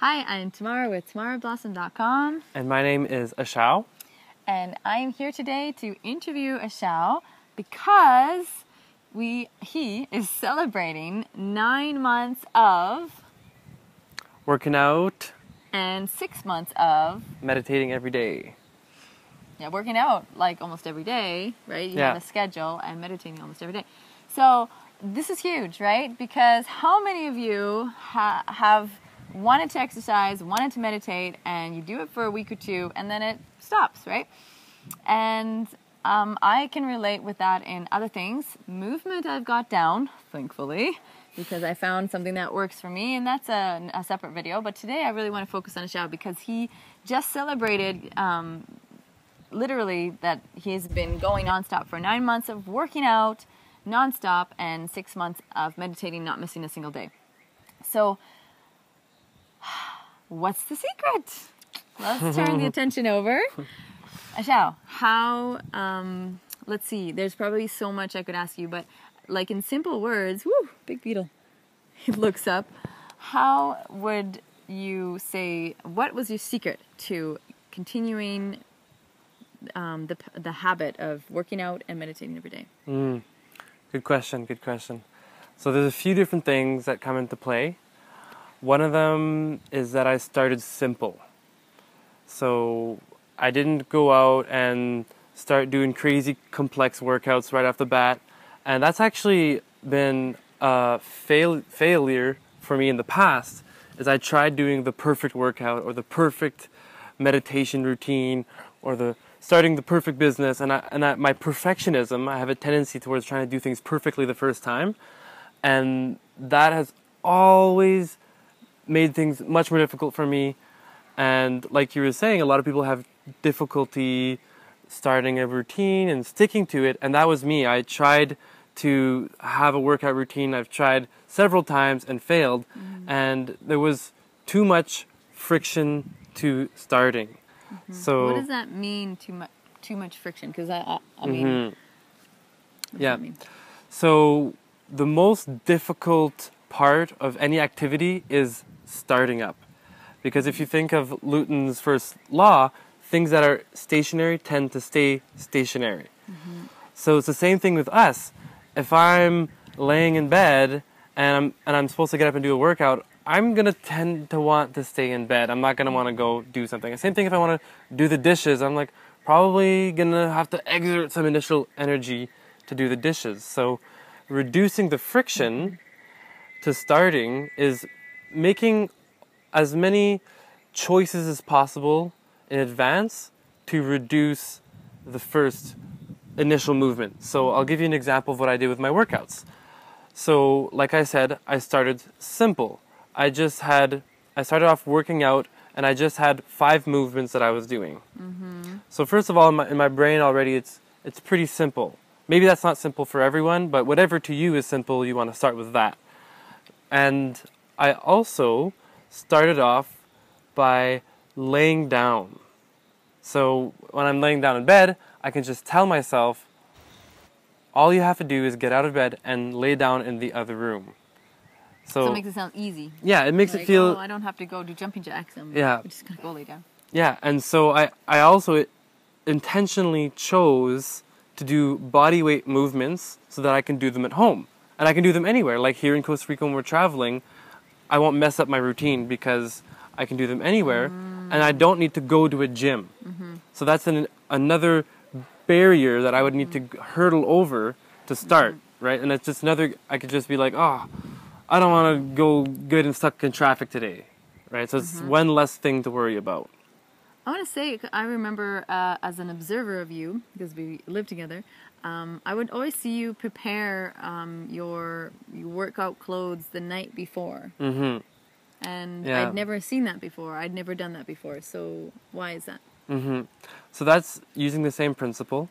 Hi, I'm Tamarah with TamarahBlossom.com, And my name is Ashao. and I am here today to interview Ashao because we he is celebrating nine months of Working out, and six months of meditating every day. yeah working out like almost every day, right? You Yeah. have a schedule and meditating almost every day. So this is huge, right? Because how many of you ha- have wanted to exercise, wanted to meditate, and you do it for a week or two, and then it stops, right? And um, I can relate with that in other things. Movement I've got down, thankfully, because I found something that works for me, and that's a, a separate video. But today I really want to focus on Ashao because he just celebrated um, literally that he's been going nonstop for nine months of working out nonstop and six months of meditating, not missing a single day. So, what's the secret? Let's turn the attention over. Ashao, how, um, let's see, there's probably so much I could ask you, but like in simple words, whoo, big beetle. He looks up. How would you say, what was your secret to continuing um, the, the habit of working out and meditating every day? Mm. Good question, good question. So there's a few different things that come into play. One of them is that I started simple. So I didn't go out and start doing crazy complex workouts right off the bat. And that's actually been a fail- failure for me in the past is I tried doing the perfect workout or the perfect meditation routine or the starting the perfect business and I, and I, my perfectionism I have a tendency towards trying to do things perfectly the first time and that has always made things much more difficult for me and like you were saying a lot of people have difficulty starting a routine and sticking to it and that was me I tried to have a workout routine I've tried several times and failed and there was too much friction to starting so what does that mean? Too much, too much friction? Because I, I, I mean, Mhm. Yeah. mean? So the most difficult part of any activity is starting up. Because if you think of Newton's first law, things that are stationary tend to stay stationary. Mm-hmm. So it's the same thing with us. If I'm laying in bed and I'm and I'm supposed to get up and do a workout, I'm gonna tend to want to stay in bed. I'm not gonna want to go do something. Same thing if I want to do the dishes. I'm like probably gonna have to exert some initial energy to do the dishes. So reducing the friction to starting is making as many choices as possible in advance to reduce the first initial movement. So I'll give you an example of what I did with my workouts. So, like I said, I started simple. I just had, I started off working out and I just had five movements that I was doing. Mm-hmm. So, first of all, in my, in my brain already, it's, it's pretty simple. Maybe that's not simple for everyone, but whatever to you is simple, you want to start with that. And I also started off by laying down. So when I'm laying down in bed, I can just tell myself, all you have to do is get out of bed and lay down in the other room. So, So it makes it sound easy. yeah, it makes Like, it feel Oh, I don't have to go do jumping jacks. I'm Yeah. just gonna go lay down. Yeah, and so I, I also intentionally chose to do body weight movements so that I can do them at home. And I can do them anywhere. Like here in Costa Rica when we're traveling, I won't mess up my routine because I can do them anywhere and I don't need to go to a gym. So that's an, another barrier that I would need to hurdle over to start, right? And it's just another, I could just be like, oh, I don't want to go good and stuck in traffic today, right? So it's mm-hmm. one less thing to worry about. I want to say, I remember uh, as an observer of you, because we lived together, um, I would always see you prepare um, your, your workout clothes the night before. hmm And Yeah. I'd never seen that before. I'd never done that before. So why is that? hmm So that's using the same principle.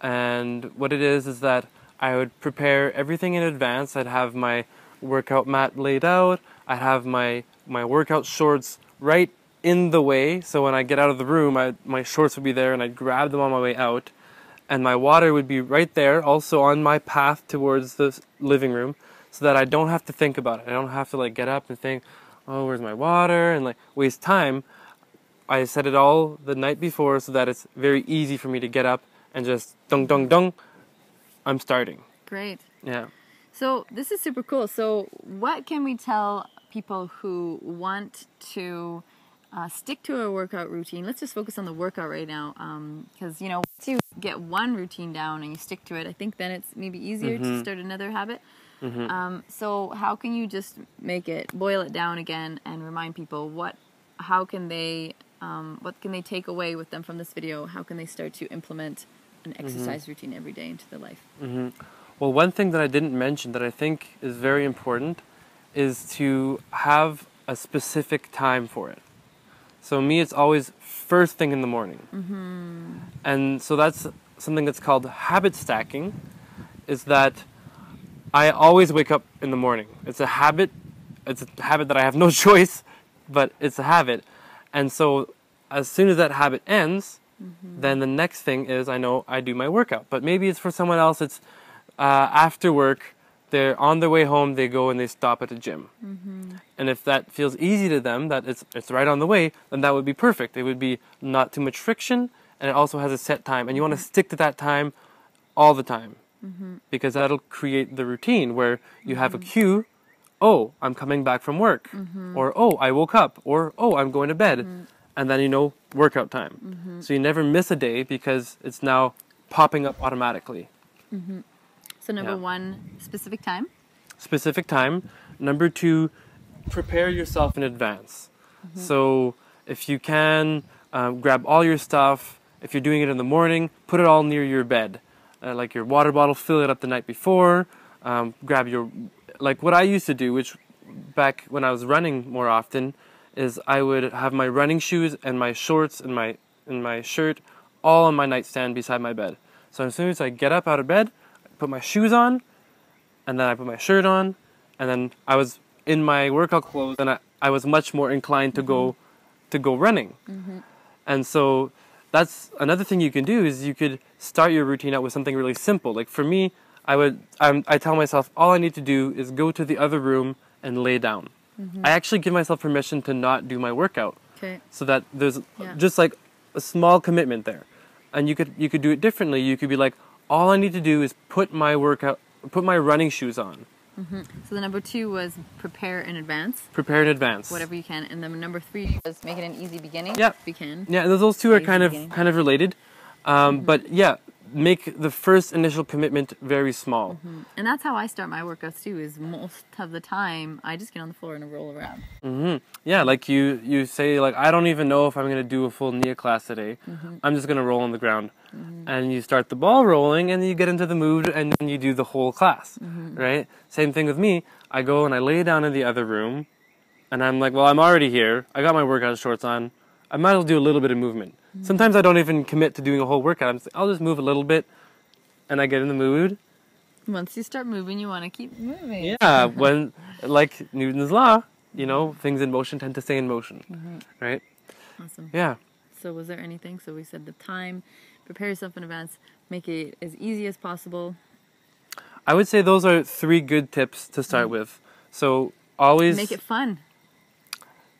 And what it is is that I would prepare everything in advance. I'd have my workout mat laid out. I'd have my my workout shorts right in the way. So when I get out of the room, I, my shorts would be there, and I'd grab them on my way out. And my water would be right there, also on my path towards the living room, so that I don't have to think about it. I don't have to like get up and think, oh, where's my water? And like waste time. I set it all the night before so that it's very easy for me to get up and just dong dong dong. I'm starting. Great. Yeah. So this is super cool. So what can we tell people who want to uh, stick to a workout routine? Let's just focus on the workout right now, because you know once you get one routine down and you stick to it, I think then it's maybe easier to start another habit. Um, so how can you just make it boil it down again and remind people what how can they um, what can they take away with them from this video how can they start to implement an exercise routine every day into their life Well, one thing that I didn't mention that I think is very important is to have a specific time for it. So me, it's always first thing in the morning, and so that's something that's called habit stacking. Is that I always wake up in the morning. It's a habit. It's a habit that I have no choice, but it's a habit, and so as soon as that habit ends, then the next thing is I know I do my workout. But maybe it's for someone else. It's uh, after work, they're on their way home, they go and they stop at a gym. Mm-hmm. And if that feels easy to them, that it's, it's right on the way, then that would be perfect. It would be not too much friction, and it also has a set time. And you want to mm-hmm. stick to that time all the time mm-hmm. because that'll create the routine where you have a cue oh, I'm coming back from work, or oh, I woke up, or oh, I'm going to bed. And then you know, workout time. So you never miss a day because it's now popping up automatically. So number Yeah. one specific time specific time. Number two, prepare yourself in advance. So if you can, um, grab all your stuff. If you're doing it in the morning, put it all near your bed, uh, like your water bottle. Fill it up the night before. Um, grab your, like what I used to do, which back when I was running more often, is I would have my running shoes and my shorts and my and my shirt all on my nightstand beside my bed. So as soon as I get up out of bed, put my shoes on, and then I put my shirt on, and then I was in my workout clothes, and I, I was much more inclined to go mm-hmm. to go running. Mm-hmm. And so that's another thing you can do is you could start your routine out with something really simple. Like for me, I would I'm, I tell myself all I need to do is go to the other room and lay down. Mm-hmm. I actually give myself permission to not do my workout okay so that there's Yeah. just like a small commitment there and you could you could do it differently you could be like all i need to do is put my workout put my running shoes on So the number two was prepare in advance, prepare in advance whatever you can, and then number three was make it an easy beginning. Yep. if you can. yeah those two are Easy kind of beginning. kind of related um, but yeah make the first initial commitment very small. Mm-hmm. And that's how I start my workouts too. Is most of the time I just get on the floor and roll around. Mm-hmm. yeah like you you say like i don't even know if i'm going to do a full nia class today. Mm-hmm. I'm just going to roll on the ground. And you start the ball rolling and you get into the mood and then you do the whole class right? Same thing with me. I go and i lay down in the other room and i'm like well i'm already here. I got my workout shorts on. I might as well do a little bit of movement Mm. sometimes i don't even commit to doing a whole workout i'm just, i'll just move a little bit and i get in the mood Once you start moving, you want to keep moving. yeah, when like Newton's law, you know, things in motion tend to stay in motion, mm-hmm. right? Awesome. Yeah. So was there anything? So we said the time, prepare yourself in advance, make it as easy as possible. I would say those are three good tips to start mm. with. So always Make it fun.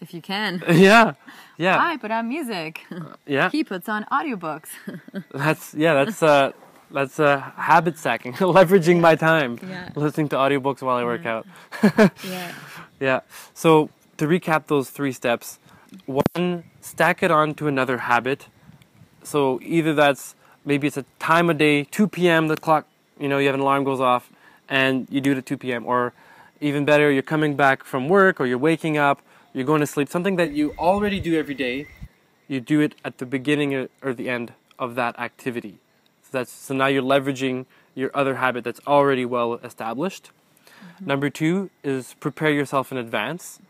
If you can. Yeah. Yeah. I put on music. Yeah. he puts on audiobooks. That's yeah, that's uh that's uh habit stacking, leveraging my time. Yeah. Listening to audiobooks while I work out. yeah. Yeah. So to recap those three steps, one, stack it on to another habit. So either that's maybe it's a time of day, 2 p.m. the clock, you know, you have an alarm goes off and you do it at 2 p.m. Or even better, you're coming back from work or you're waking up, you're going to sleep. Something that you already do every day, you do it at the beginning or- the end of that activity. So that's so now you're leveraging your other habit that's already well established. Number two is prepare yourself in advance.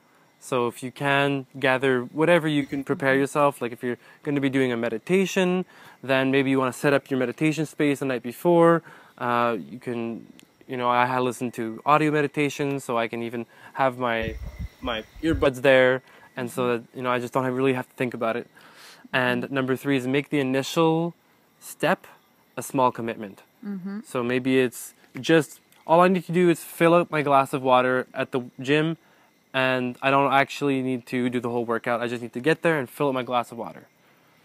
So if you can gather whatever you can prepare yourself, like if you're going to be doing a meditation, then maybe you want to set up your meditation space the night before. Uh, you can, you know, I listen to audio meditations, so I can even have my my earbuds there, and so that you know I just don't have, really have to think about it. And number three is make the initial step a small commitment. So maybe it's just all I need to do is fill up my glass of water at the gym and I don't actually need to do the whole workout. I just need to get there and fill up my glass of water.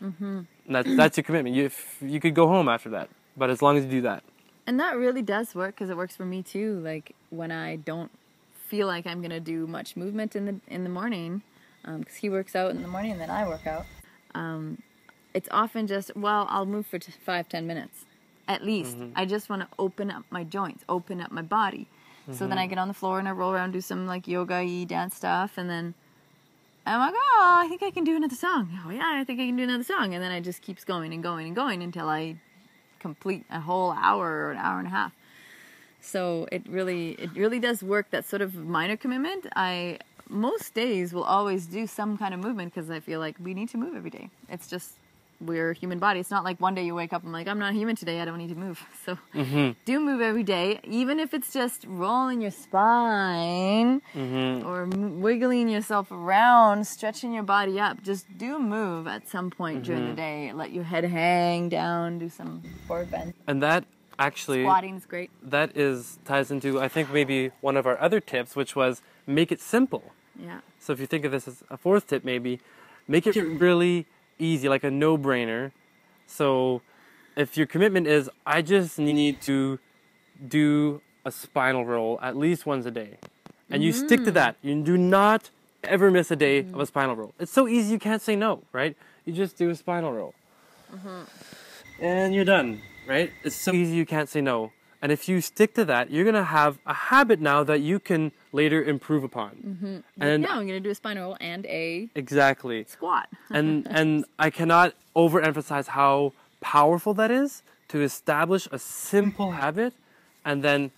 Mm-hmm. That's that's your commitment. You if, you could go home after that, but as long as you do that. And that really does work because it works for me too. Like when I don't feel like I'm gonna do much movement in the in the morning, um, because he works out in the morning and then I work out. Um, it's often just well, I'll move for t- five ten minutes, at least. Mm-hmm. I just want to open up my joints, open up my body. So then I mm-hmm. get on the floor and I roll around, do some like yoga dance stuff, and then I'm like, oh, I think I can do another song. Oh yeah, I think I can do another song, and then it just keeps going and going and going until I complete a whole hour or an hour and a half. So it really, it really does work. That sort of minor commitment. I most days will always do some kind of movement because I feel like we need to move every day. It's just we're human body. It's not like one day you wake up and like I'm not human today. I don't need to move. So mm-hmm. do move every day, even if it's just rolling your spine mm-hmm. or m- wiggling yourself around, stretching your body up. Just do move at some point during the mm-hmm. day. Let your head hang down. Do some forward bend. And that actually Squatting is great. that is ties into I think maybe one of our other tips, which was make it simple. Yeah. So if you think of this as a fourth tip, maybe make it really easy, like a no-brainer. So if your commitment is, I just need to do a spinal roll at least once a day, and you stick to that, you do not ever miss a day of a spinal roll. It's so easy you can't say no, right? You just do a spinal roll, mm-hmm. and you're done, right? It's so easy you can't say no. And if you stick to that, you're gonna have a habit now that you can later improve upon. Mm-hmm. And yeah, I'm gonna do a spinal roll and a exactly. squat. and and I cannot overemphasize how powerful that is to establish a simple habit, and then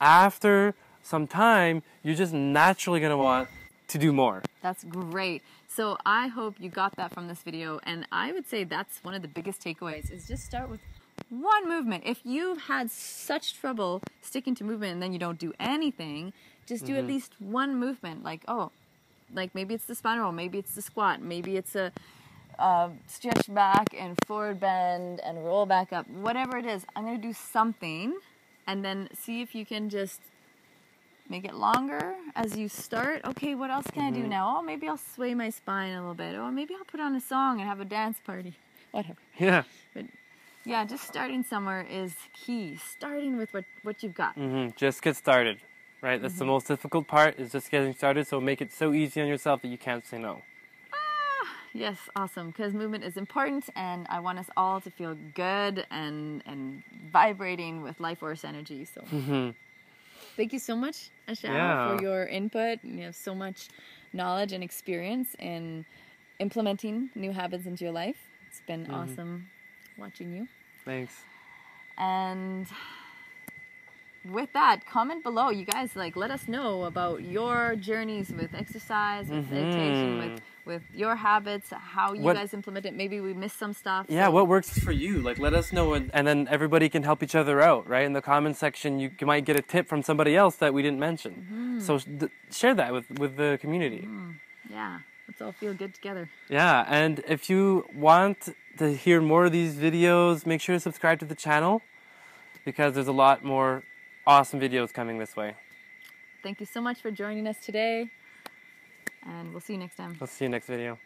after some time, you're just naturally gonna want to do more. That's great. So I hope you got that from this video, and I would say that's one of the biggest takeaways is just start with one movement. If you've had such trouble sticking to movement and then you don't do anything, just do at least one movement. Like oh, like maybe it's the spinal roll, maybe it's the squat, maybe it's a uh, stretch back and forward bend and roll back up. Whatever it is, I'm gonna do something, and then see if you can just make it longer as you start. Okay, what else can I do now? Oh, maybe I'll sway my spine a little bit. Or maybe I'll put on a song and have a dance party. Whatever. Yeah. But yeah, just starting somewhere is key. Starting with what, what you've got. hmm Just get started, right? That's the most difficult part is just getting started. So make it so easy on yourself that you can't say no. Ah, yes, awesome. Because movement is important, and I want us all to feel good and and vibrating with life force energy. So, thank you so much, Ashao, Yeah. for your input. You have so much knowledge and experience in implementing new habits into your life. It's been awesome watching you. Thanks. And with that, comment below. You guys like let us know about your journeys with exercise, with mm-hmm. meditation, with with your habits, how you What- guys implement it. Maybe we missed some stuff. Yeah, so- what works for you? Like, let us know, and, and then everybody can help each other out, right? In the comment section, you, might get a tip from somebody else that we didn't mention. Mm-hmm. So th- share that with, with the community. Mm-hmm. Yeah, let's all feel good together. Yeah, and if you want to hear more of these videos, make sure to subscribe to the channel because there's a lot more awesome videos coming this way. Thank you so much for joining us today, and we'll see you next time. We'll see you next video.